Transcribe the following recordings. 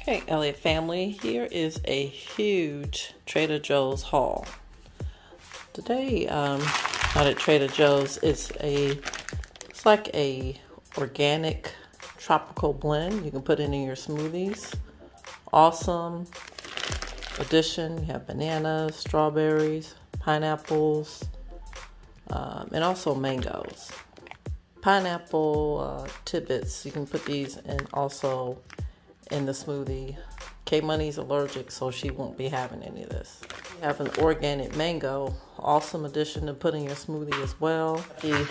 Okay, Elliott family, here is a huge Trader Joe's haul. Today, um, at Trader Joe's, it's a it's like a organic tropical blend. You can put it in your smoothies. Awesome addition. You have bananas, strawberries, pineapples, um, and also mangoes. Pineapple uh, tidbits. You can put these in also in the smoothie. K Money's allergic, so she won't be having any of this. You have an organic mango, awesome addition to put in your smoothie as well. The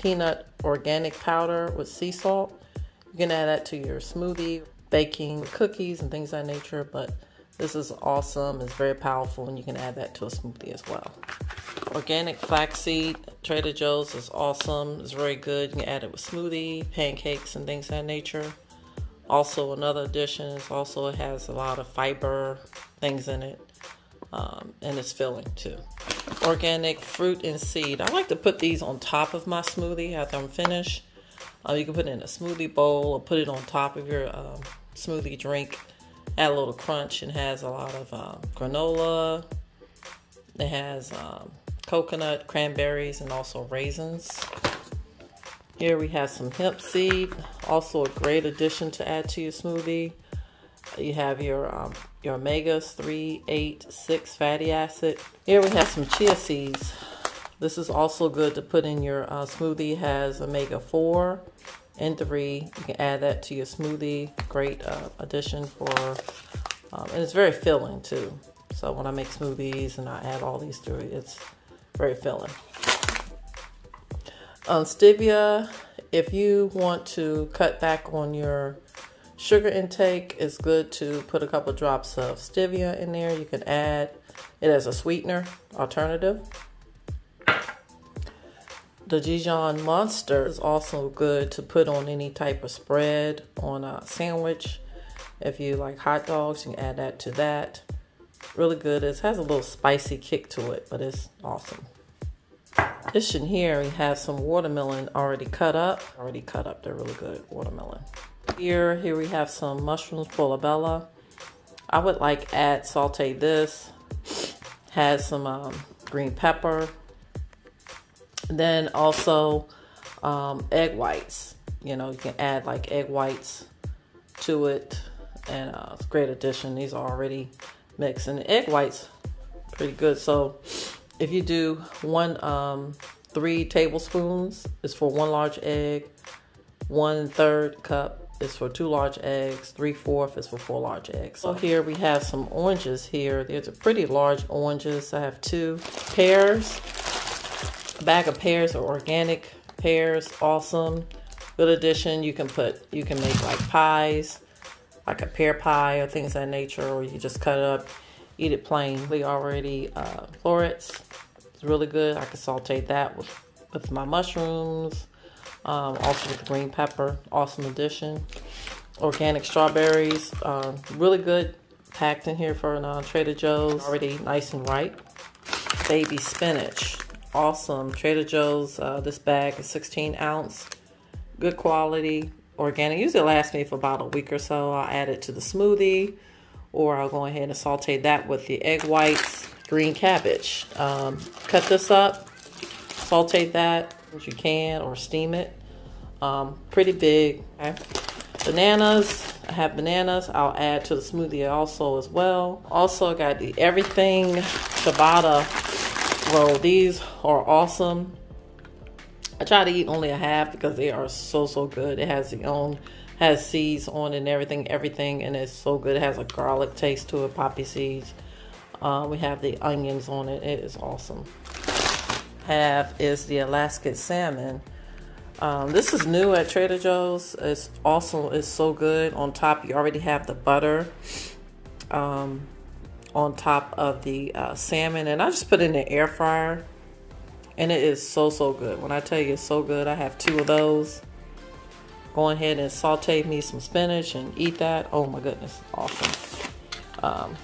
peanut organic powder with sea salt. You can add that to your smoothie, baking cookies and things of that nature, but this is awesome. It's very powerful, and you can add that to a smoothie as well. Organic flaxseed, Trader Joe's is awesome. It's very good. You can add it with smoothie, pancakes, and things of that nature. Also, another addition is also it has a lot of fiber things in it, um, and it's filling too. Organic fruit and seed. I like to put these on top of my smoothie after I'm finished. Uh, you can put it in a smoothie bowl or put it on top of your um, smoothie drink. Add a little crunch and has a lot of um, granola. It has um, coconut, cranberries, and also raisins. Here we have some hemp seed, also a great addition to add to your smoothie. You have your um, your omegas 3, 8, 6 fatty acid. Here we have some chia seeds. This is also good to put in your uh, smoothie. It has omega 4 and 3. You can add that to your smoothie. Great uh, addition for, um, and it's very filling too. So when I make smoothies and I add all these to it, it's very filling. On stevia, if you want to cut back on your sugar intake, it's good to put a couple drops of stevia in there. You can add it as a sweetener alternative. The Dijon Mustard is also good to put on any type of spread on a sandwich. If you like hot dogs, you can add that to that. Really good. It has a little spicy kick to it, but it's awesome. This in here, we have some watermelon already cut up. Already cut up, they're really good watermelon. Here, here we have some mushrooms portobello. I would like add saute this. Has some um, green pepper. Then also um, egg whites. You know, you can add like egg whites to it. And uh, it's a great addition. These are already mixed. And the egg whites, pretty good. So if you do one, um, three tablespoons is for one large egg, one third cup is for two large eggs, three fourth is for four large eggs. So here we have some oranges here. There's a pretty large oranges. I have two pears. A bag of pears are organic pears. Awesome. Good addition. You can put, you can make like pies, like a pear pie or things of that nature, or you just cut up eat it plain. We already uh, florets. It's really good. I can saute that with, with my mushrooms. Um, also with the green pepper. Awesome addition. Organic strawberries. Uh, really good. Packed in here for uh, Trader Joe's. Already nice and ripe. Baby spinach. Awesome. Trader Joe's. Uh, this bag is 16 ounce. Good quality. Organic. Usually lasts me for about a week or so. I'll add it to the smoothie or I'll go ahead and saute that with the egg whites, green cabbage. Um, cut this up, saute that as you can, or steam it. Um, pretty big. Okay. Bananas, I have bananas. I'll add to the smoothie also as well. Also got the everything ciabatta roll. These are awesome. I try to eat only a half because they are so, so good. It has the own has seeds on and everything, everything, and it's so good. It has a garlic taste to it, poppy seeds. Uh, we have the onions on it. It is awesome. Half is the Alaskan salmon. Um, this is new at Trader Joe's. It's also it's so good. On top, you already have the butter um, on top of the uh, salmon, and I just put it in the air fryer, and it is so so good. When I tell you it's so good, I have two of those go ahead and saute me some spinach and eat that. Oh my goodness, awesome. Um,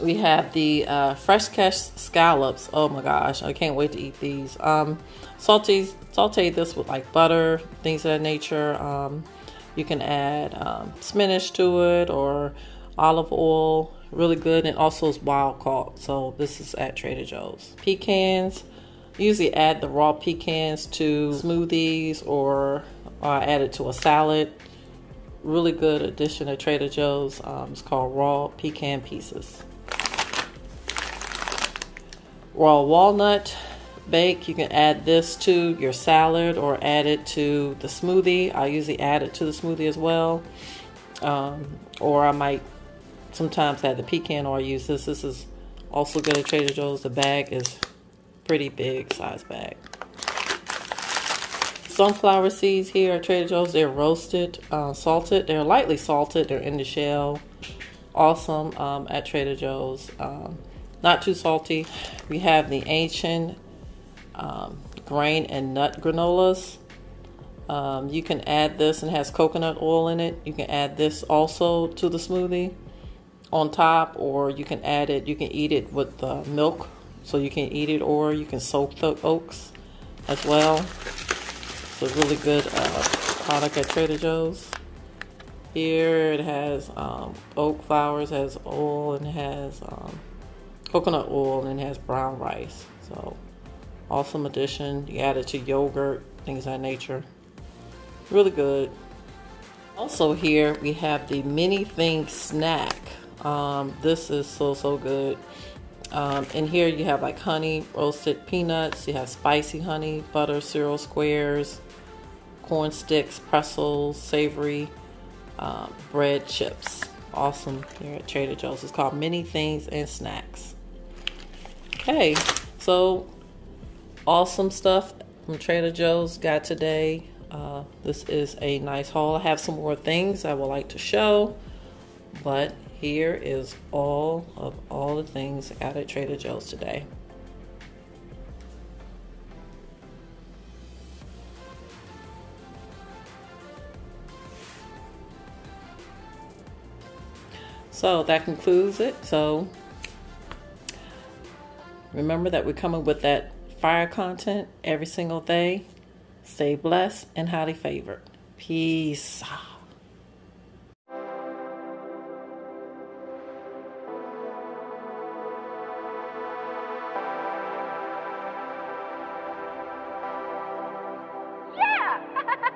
we have the uh, fresh catch scallops. Oh my gosh, I can't wait to eat these. Um, saute, saute this with like butter, things of that nature. Um, You can add um, spinach to it or olive oil. Really good, and also it's wild caught. So this is at Trader Joe's. Pecans. Usually add the raw pecans to smoothies or uh, add it to a salad. Really good addition at Trader Joe's. Um, it's called raw pecan pieces. Raw walnut bake. You can add this to your salad or add it to the smoothie. I usually add it to the smoothie as well. Um, or I might sometimes add the pecan or use this. This is also good at Trader Joe's. The bag is pretty big size bag. Sunflower seeds here at Trader Joe's. They're roasted, uh, salted. They're lightly salted. They're in the shell. Awesome um, at Trader Joe's. Um, not too salty. We have the ancient um, grain and nut granolas. Um, you can add this and has coconut oil in it. You can add this also to the smoothie on top, or you can add it. You can eat it with the milk, so you can eat it, or you can soak the oats as well. It's a really good uh, product at Trader Joe's. Here it has um, oat flowers, has oil, and has um, coconut oil, and has brown rice. So Awesome addition. You add it to yogurt, things of that nature. Really good. Also here we have the mini thing snack. Um, this is so, so good. Um, and here you have like honey, roasted peanuts. You have spicy honey, butter, cereal squares, corn sticks, pretzels, savory, um, bread chips. Awesome here at Trader Joe's. It's called Mini Things and Snacks. Okay, so awesome stuff from Trader Joe's got today. Uh, this is a nice haul. I have some more things I would like to show, but here is all of all the things got at Trader Joe's today. So that concludes it. So remember that we're coming with that fire content every single day. Stay blessed and highly favored. Peace. Yeah!